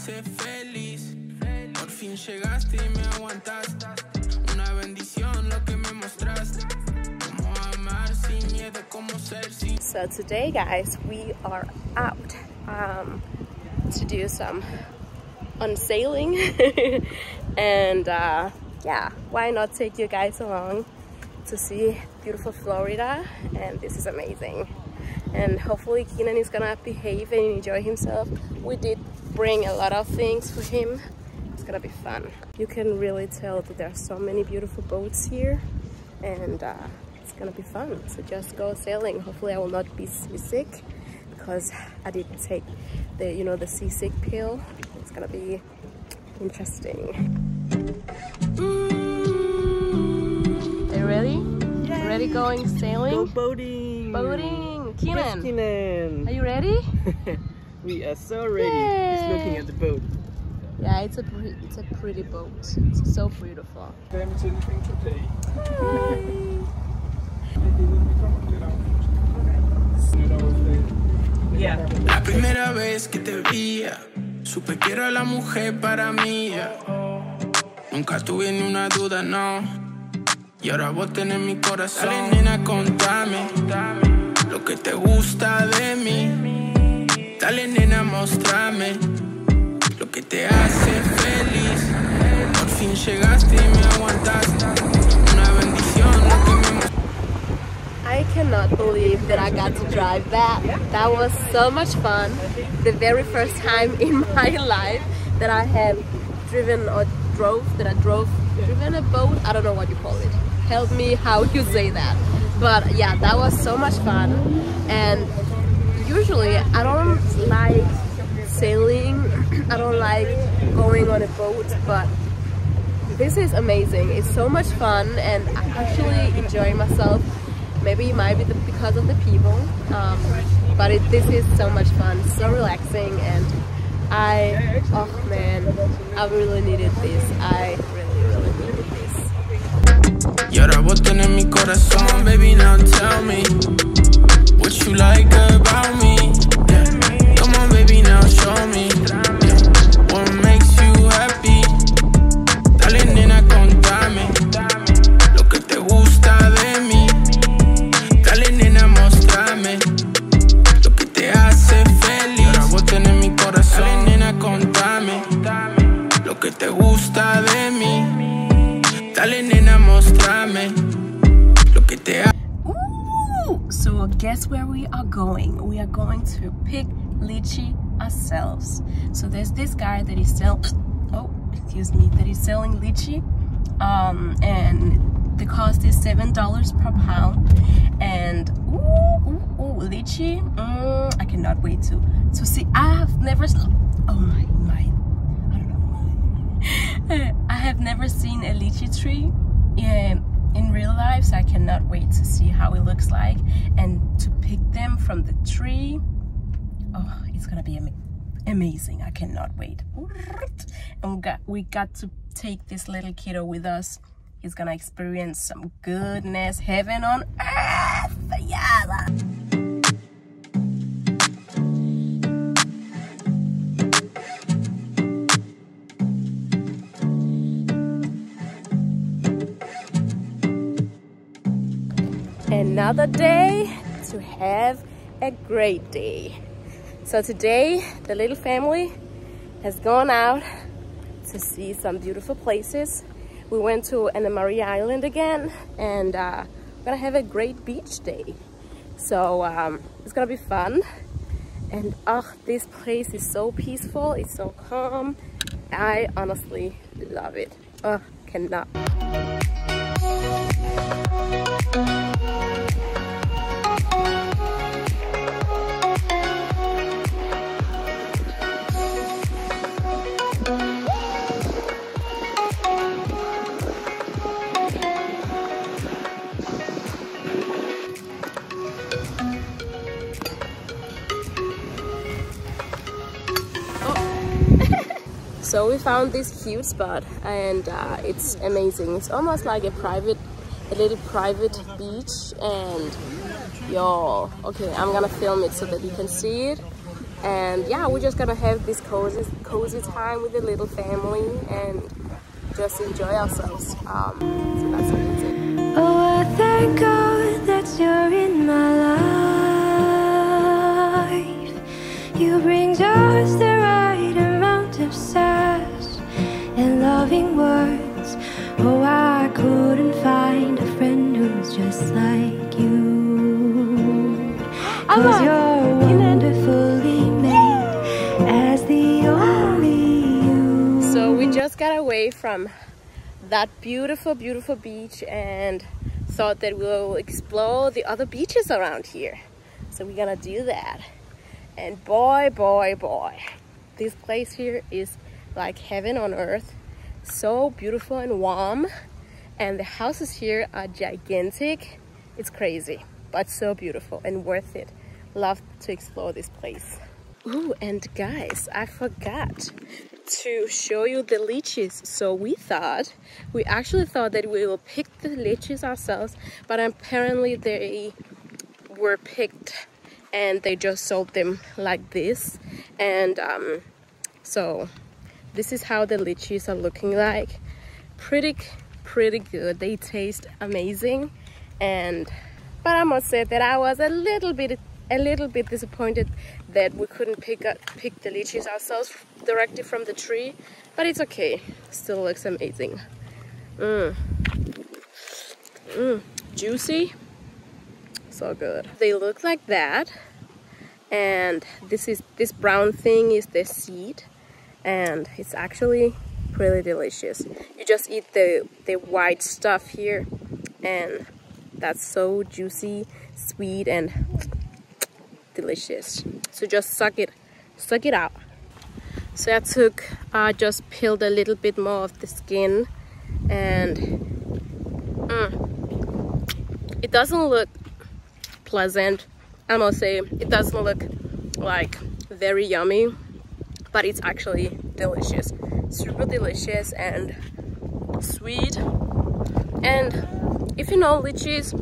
feliz. Por fin llegaste y me aguantaste. Una bendición lo que me mostraste. So today guys, we are out um, to do some unsailing and uh, yeah, why not take you guys along to see beautiful Florida and this is amazing and hopefully Keenan is gonna behave and enjoy himself. We did bring a lot of things for him. It's gonna be fun. You can really tell that there are so many beautiful boats here and uh, it's gonna be fun. So just go sailing. Hopefully I will not be seasick because I didn't take the, you know, the seasick pill. It's gonna be interesting. Are you ready? Ready going sailing? Go boating. Boating. Yes, Keenan. are you ready? we are so ready. Yay. Just looking at the boat. Yeah, it's a pre it's a pretty boat. It's so beautiful. Yeah. La primera vez que te veía, supe que era la mujer para mí. Nunca tuve ni una duda, no. Y ahora vos tenés mi corazón. Dale, nena, contame lo que te gusta de mí. Dale, nena, mostrame lo que te hace feliz. Por fin llegaste y me aguantaste. Una bendición. I cannot believe that I got to drive that. That was so much fun. The very first time in my life that I have driven or drove, that I drove, driven a boat. I don't know what you call it. Help me how you say that. But yeah, that was so much fun. And usually I don't like sailing. I don't like going on a boat, but this is amazing. It's so much fun and I actually enjoy myself. Maybe it might be because of the people, um, but it, this is so much fun, so relaxing, and I, oh man, I really needed this. I really, really needed this. Nena, mostrame lo que te so guess where we are going? We are going to pick lychee ourselves. So there's this guy that is selling, oh, excuse me, that is selling lychee, um, and the cost is seven dollars per pound. And ooh, ooh, ooh lychee, mm, I cannot wait to to see. I have never, oh my my, I don't know. I have never seen a lychee tree in, in real life, so I cannot wait to see how it looks like and to pick them from the tree. Oh, it's gonna be ama- amazing! I cannot wait. And we got we got to take this little kiddo with us. He's gonna experience some goodness, heaven on earth. Another day to have a great day. So today the little family has gone out to see some beautiful places. We went to Anna Maria Island again and uh, we're gonna have a great beach day. So um, it's gonna be fun. And oh, this place is so peaceful, it's so calm. I honestly love it. Oh, cannot. So we found this cute spot and uh, it's amazing. It's almost like a private, a little private beach and y'all, okay, I'm gonna film it so that you can see it. and yeah we're just gonna have this cozy cozy time with the little family and just enjoy ourselves um, so oh I thank God that you're in away from that beautiful beautiful beach and thought that we'll explore the other beaches around here. So we're gonna do that. And boy boy boy this place here is like heaven on earth. So beautiful and warm. And the houses here are gigantic. It's crazy but so beautiful and worth it. Love to explore this place. Ooh, and guys i forgot to show you the lychees so we thought we actually thought that we will pick the lychees ourselves but apparently they were picked and they just sold them like this. And um, so this is how the lychees are looking like. Pretty pretty good. They taste amazing. And but I must say that I was a little bit a little bit disappointed that we couldn't pick up pick the lychees ourselves directly from the tree but it's okay. Still looks amazing. Mmm. Mm. juicy. So good. They look like that. And this is this brown thing is the seed and it's actually pretty delicious. You just eat the the white stuff here and that's so juicy sweet and delicious. So just suck it suck it out. So I took I uh, just peeled a little bit more of the skin and mm, it doesn't look pleasant. I must say it doesn't look like very yummy but it's actually delicious. Super delicious and sweet. And if you know lychees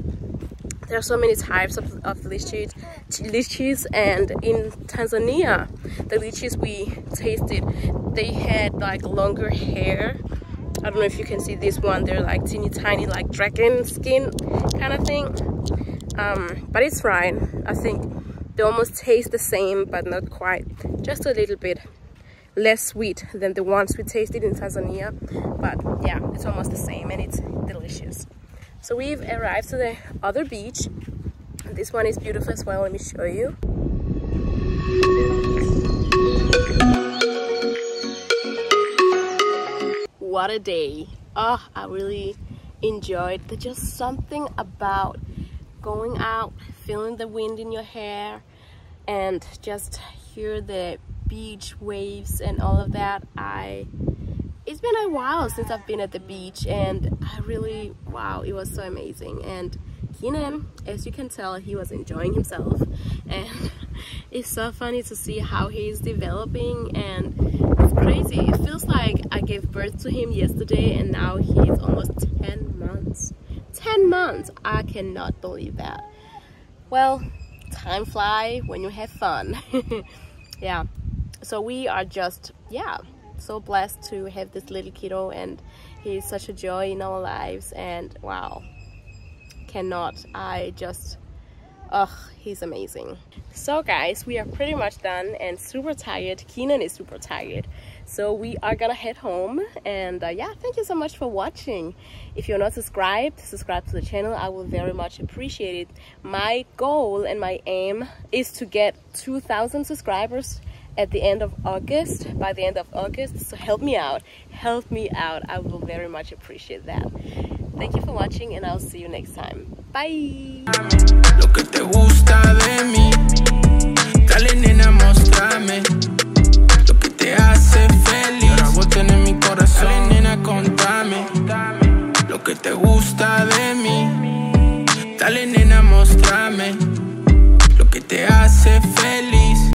there are so many types of, of lychees, lychees and in Tanzania the lychees we tasted they had like longer hair. I don't know if you can see this one. They're like teeny tiny like dragon skin kind of thing. Um, but it's fine. I think they almost taste the same but not quite. Just a little bit less sweet than the ones we tasted in Tanzania. But yeah it's almost the same and it's delicious so we've arrived to the other beach. This one is beautiful as well let me show you. What a day. Oh I really enjoyed there's just something about going out feeling the wind in your hair and just hear the beach waves and all of that. I it's been a while since I've been at the beach and I really wow it was so amazing. And Keenan as you can tell he was enjoying himself. And it's so funny to see how he's developing and it's crazy. It feels like I gave birth to him yesterday and now he's almost 10 months. 10 months! I cannot believe that. Well time fly when you have fun. Yeah. So we are just yeah so blessed to have this little kiddo and he's such a joy in our lives and wow. Cannot I just ugh he's amazing. So guys we are pretty much done and super tired. Keenan is super tired. So we are gonna head home and uh, yeah thank you so much for watching. If you're not subscribed subscribe to the channel. I will very much appreciate it. My goal and my aim is to get 2,000 subscribers at the end of August, by the end of August. So help me out, help me out. I will very much appreciate that. Thank you for watching and I'll see you next time. Bye.